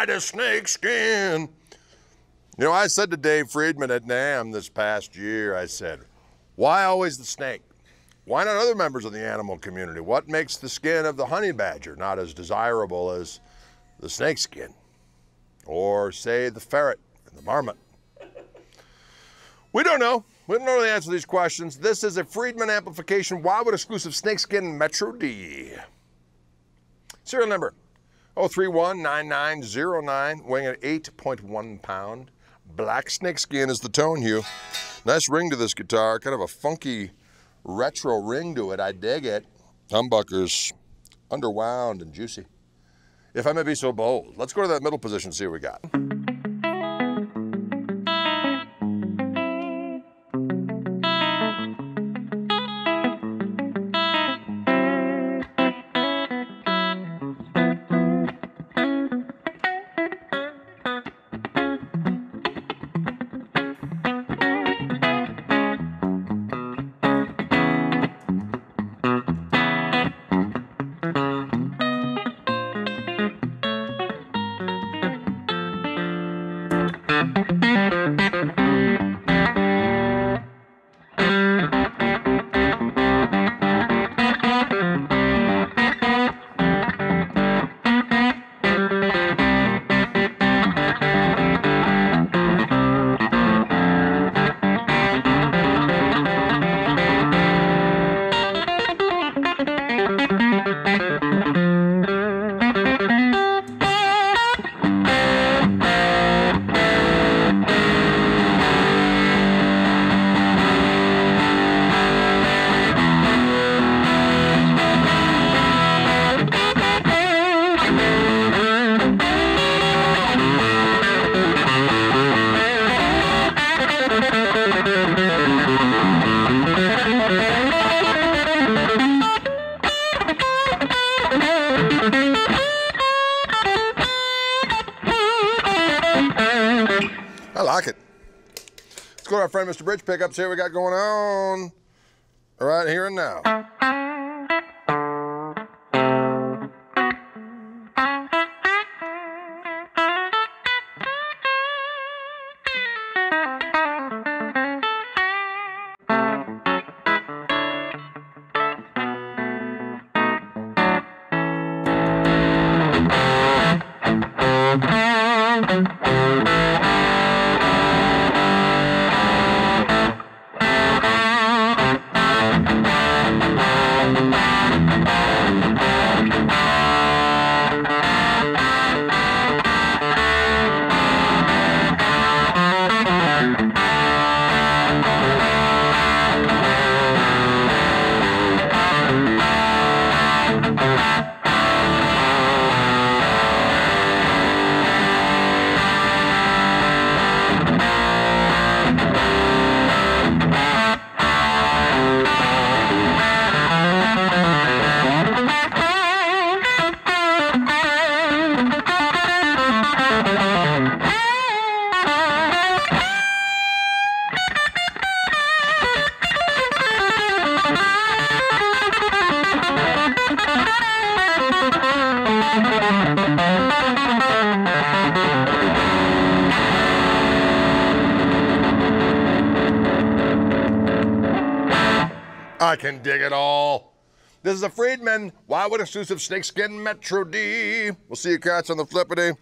ride a snake skin. You know, I said to Dave Friedman at NAMM this past year, I said, why always the snake? Why not other members of the animal community? What makes the skin of the honey badger not as desirable as the snake skin? Or, say, the ferret and the marmot? We don't know. We don't know the answer to these questions. This is a Friedman amplification Wildwood exclusive snakeskin Metro D. Serial number 0319909, weighing at 8.1 pound. Black snake skin is the tone hue. Nice ring to this guitar, kind of a funky retro ring to it. I dig it. Humbuckers underwound and juicy. If I may be so bold, let's go to that middle position, see what we got. I like it. Let's go to our friend Mr. Bridge Pickups. Here we got going on right here and now. I can dig it all. This is a Friedman Wildwood exclusive snakeskin Metro D. We'll see you cats on the flippity.